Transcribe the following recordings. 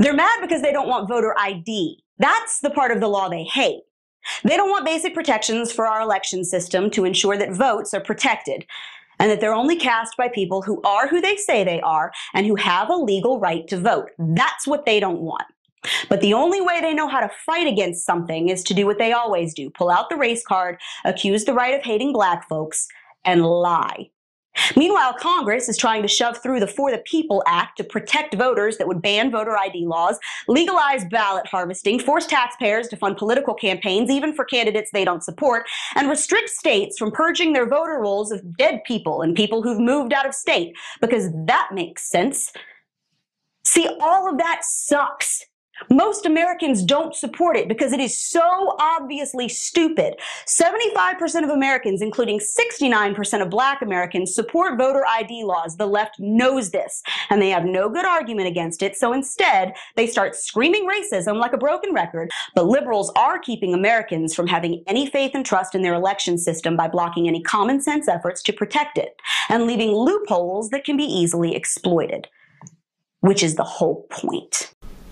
They're mad because they don't want voter ID. That's the part of the law they hate. They don't want basic protections for our election system to ensure that votes are protected and that they're only cast by people who are who they say they are and who have a legal right to vote. That's what they don't want. But the only way they know how to fight against something is to do what they always do pull out the race card, accuse the right of hating black folks, and lie. Meanwhile, Congress is trying to shove through the For the People Act to protect voters that would ban voter ID laws, legalize ballot harvesting, force taxpayers to fund political campaigns, even for candidates they don't support, and restrict states from purging their voter rolls of dead people and people who've moved out of state, because that makes sense. See, all of that sucks. Most Americans don't support it because it is so obviously stupid. 75% of Americans, including 69% of black Americans, support voter ID laws. The left knows this, and they have no good argument against it. So instead, they start screaming racism like a broken record. But liberals are keeping Americans from having any faith and trust in their election system by blocking any common sense efforts to protect it and leaving loopholes that can be easily exploited, which is the whole point.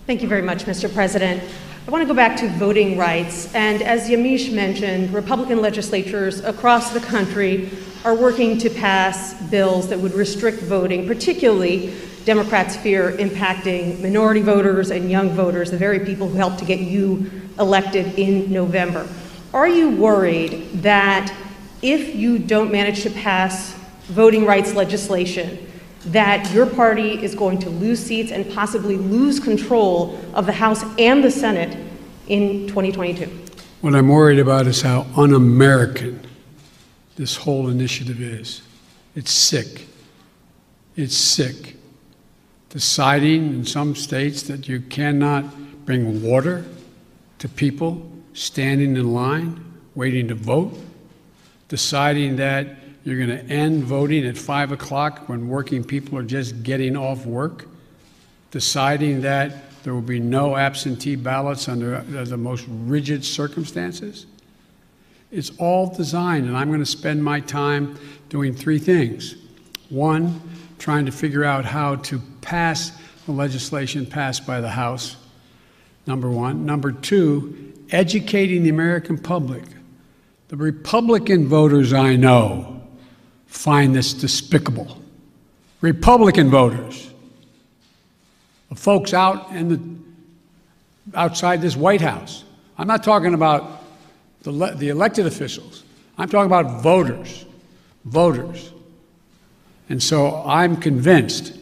Thank you very much, Mr. President. I want to go back to voting rights. And as Yamiche mentioned, Republican legislatures across the country are working to pass bills that would restrict voting, particularly Democrats fear impacting minority voters and young voters, the very people who helped to get you elected in November. Are you worried that if you don't manage to pass voting rights legislation, that your party is going to lose seats and possibly lose control of the House and the Senate in 2022? What I'm worried about is how un American this whole initiative is. It's sick. It's sick. Deciding in some states that you cannot bring water to people standing in line waiting to vote. Deciding that you're going to end voting at 5 o'clock when working people are just getting off work, deciding that there will be no absentee ballots under uh, the most rigid circumstances. It's all designed, and I'm going to spend my time doing three things. One, trying to figure out how to pass the legislation passed by the House, number one. Number two, educating the American public. The Republican voters I know find this despicable. Republican voters, the folks out in the, outside this White House. I'm not talking about the, the elected officials. I'm talking about voters, voters. And so I'm convinced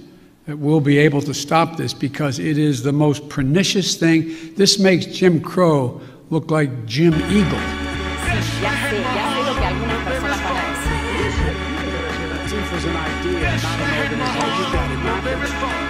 that we'll be able to stop this because it is the most pernicious thing. This makes Jim Crow look like Jim Eagle. an idea, not an organization. You got it,